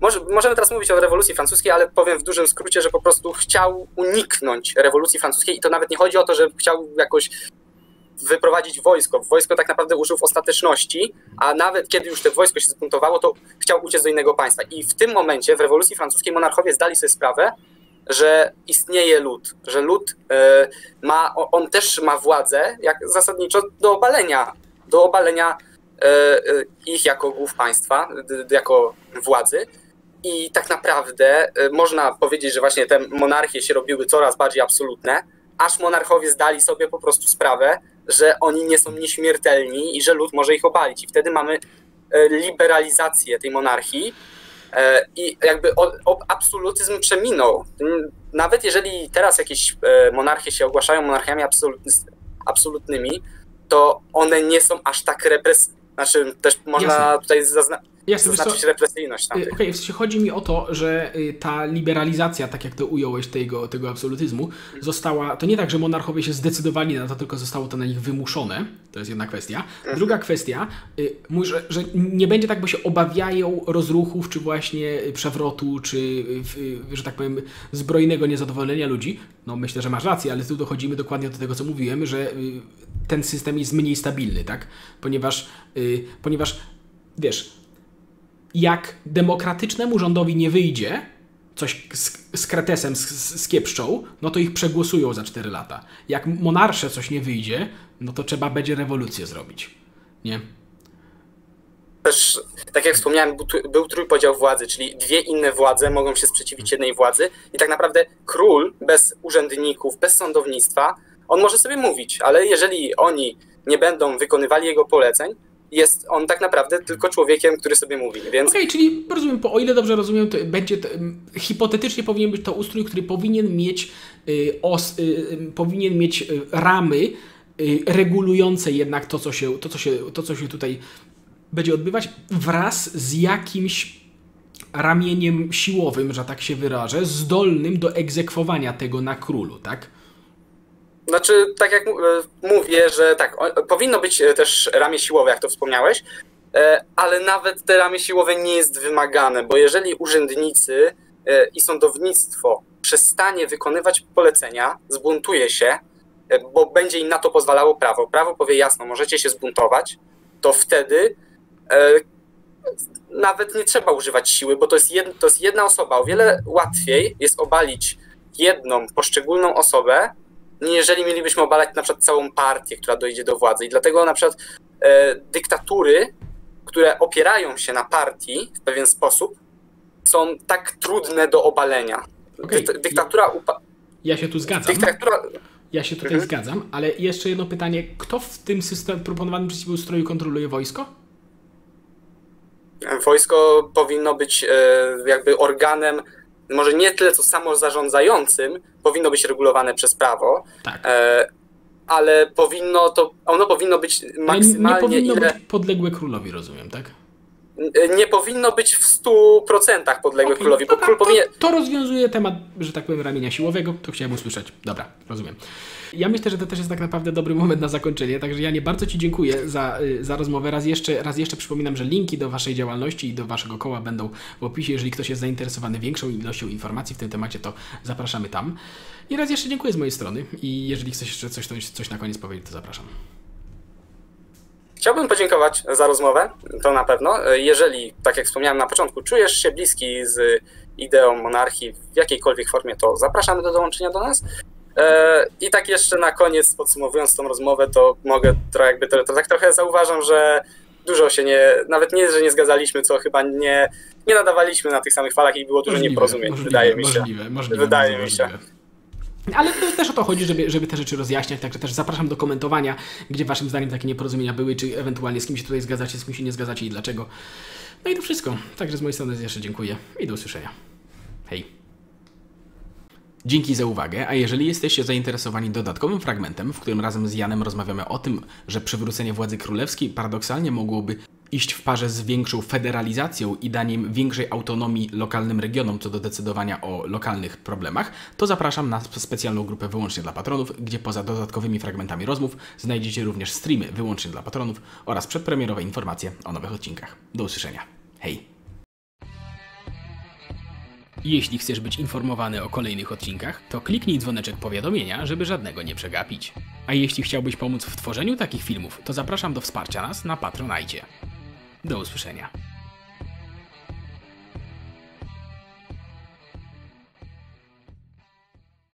może, możemy teraz mówić o rewolucji francuskiej, ale powiem w dużym skrócie, że po prostu chciał uniknąć rewolucji francuskiej i to nawet nie chodzi o to, że chciał jakoś wyprowadzić wojsko. Wojsko tak naprawdę użył w ostateczności, a nawet kiedy już to wojsko się zbuntowało, to chciał uciec do innego państwa. I w tym momencie w rewolucji francuskiej monarchowie zdali sobie sprawę, że istnieje lud, że lud e, ma, on też ma władzę, jak zasadniczo do obalenia, do obalenia e, e, ich jako głów państwa, jako władzy. I tak naprawdę można powiedzieć, że właśnie te monarchie się robiły coraz bardziej absolutne, aż monarchowie zdali sobie po prostu sprawę, że oni nie są nieśmiertelni i że lud może ich obalić. I wtedy mamy e, liberalizację tej monarchii e, i jakby absolutyzm przeminął. Nawet jeżeli teraz jakieś e, monarchie się ogłaszają monarchiami absolutnymi, to one nie są aż tak represyjne. Znaczy, też można Jasne. tutaj zaznaczyć Jasne, zaznaczyć represyjność Okej, okay, w sensie chodzi mi o to, że y, ta liberalizacja, tak jak to ująłeś tego, tego absolutyzmu, została, to nie tak, że monarchowie się zdecydowali na to, tylko zostało to na nich wymuszone, to jest jedna kwestia. Mhm. Druga kwestia, y, że, że nie będzie tak, bo się obawiają rozruchów, czy właśnie przewrotu, czy, że tak powiem, zbrojnego niezadowolenia ludzi. No myślę, że masz rację, ale tu dochodzimy dokładnie do tego, co mówiłem, że y, ten system jest mniej stabilny, tak? Ponieważ, ponieważ wiesz, jak demokratycznemu rządowi nie wyjdzie, coś z, z kretesem z, z, kiepszczą, no to ich przegłosują za 4 lata. Jak monarsze coś nie wyjdzie, no to trzeba będzie rewolucję zrobić. Nie? Też, tak jak wspomniałem, był trójpodział władzy, czyli dwie inne władze mogą się sprzeciwić jednej władzy i tak naprawdę król bez urzędników, bez sądownictwa, on może sobie mówić, ale jeżeli oni nie będą wykonywali jego poleceń, jest on tak naprawdę tylko człowiekiem, który sobie mówi, więc Okej, czyli rozumiem, po, o ile dobrze rozumiem, to będzie to, ym, hipotetycznie powinien być to ustrój, który powinien mieć y, os, y, y, powinien mieć y, ramy y, regulujące jednak to co, się, to, co się, to, co się tutaj będzie odbywać, wraz z jakimś ramieniem siłowym, że tak się wyrażę, zdolnym do egzekwowania tego na królu, tak? Znaczy, tak jak e, mówię, że tak, powinno być e, też ramię siłowe, jak to wspomniałeś, e, ale nawet te ramię siłowe nie jest wymagane, bo jeżeli urzędnicy i sądownictwo przestanie wykonywać polecenia, zbuntuje się, bo będzie im na to pozwalało prawo, prawo powie jasno, możecie się zbuntować, to wtedy nawet nie trzeba używać siły, bo to jest, jed, to jest jedna osoba. O wiele łatwiej jest obalić jedną poszczególną osobę, jeżeli mielibyśmy obalać na przykład całą partię, która dojdzie do władzy. I dlatego na przykład e, dyktatury, które opierają się na partii w pewien sposób, są tak trudne do obalenia. Okej. Dy, dyktatura, upa- Ja się tu zgadzam. dyktatura. Ja się tutaj zgadzam, ale jeszcze jedno pytanie. Kto w tym system, proponowanym przeciwustroju kontroluje wojsko? Wojsko powinno być e, jakby organem, może nie tyle co samozarządzającym, powinno być regulowane przez prawo, Tak. e, ale powinno to, ono powinno być Ale nie maksymalnie powinno ile. być podległe królowi, rozumiem, tak? Nie powinno być w 100% podległe Okej, królowi, bo król powinien. to, to rozwiązuje temat, że tak powiem, ramienia siłowego. To chciałem usłyszeć. Dobra, rozumiem. Ja myślę, że to też jest tak naprawdę dobry moment na zakończenie, także ja nie bardzo Ci dziękuję za, y, za rozmowę. Raz jeszcze, raz jeszcze przypominam, że linki do Waszej działalności i do Waszego koła będą w opisie. Jeżeli ktoś jest zainteresowany większą ilością informacji w tym temacie, to zapraszamy tam. I raz jeszcze dziękuję z mojej strony i jeżeli chcesz jeszcze coś, coś, coś na koniec powiedzieć, to zapraszam. Chciałbym podziękować za rozmowę, to na pewno. Jeżeli, tak jak wspomniałem na początku, czujesz się bliski z ideą monarchii w jakiejkolwiek formie, to zapraszamy do dołączenia do nas. E, I tak jeszcze na koniec, podsumowując tą rozmowę, to mogę trochę jakby to, to tak trochę zauważam, że dużo się nie, nawet nie, że nie zgadzaliśmy, co chyba nie, nie nadawaliśmy na tych samych falach i było dużo nieporozumień, wydaje mi się. Możliwe, możliwe, Wydaje mi się. możliwe. Ale to też o to chodzi, żeby, żeby te rzeczy rozjaśniać, także też zapraszam do komentowania, gdzie waszym zdaniem takie nieporozumienia były, czy ewentualnie z kim się tutaj zgadzacie, z kim się nie zgadzacie i dlaczego. No i to wszystko. Także z mojej strony jeszcze dziękuję i do usłyszenia. Hej. Dzięki za uwagę, a jeżeli jesteście zainteresowani dodatkowym fragmentem, w którym razem z Janem rozmawiamy o tym, że przywrócenie władzy królewskiej paradoksalnie mogłoby iść w parze z większą federalizacją i daniem większej autonomii lokalnym regionom co do decydowania o lokalnych problemach, to zapraszam na sp- specjalną grupę wyłącznie dla patronów, gdzie poza dodatkowymi fragmentami rozmów znajdziecie również streamy wyłącznie dla patronów oraz przedpremierowe informacje o nowych odcinkach. Do usłyszenia. Hej! Jeśli chcesz być informowany o kolejnych odcinkach, to kliknij dzwoneczek powiadomienia, żeby żadnego nie przegapić. A jeśli chciałbyś pomóc w tworzeniu takich filmów, to zapraszam do wsparcia nas na Patronajcie. Do usłyszenia.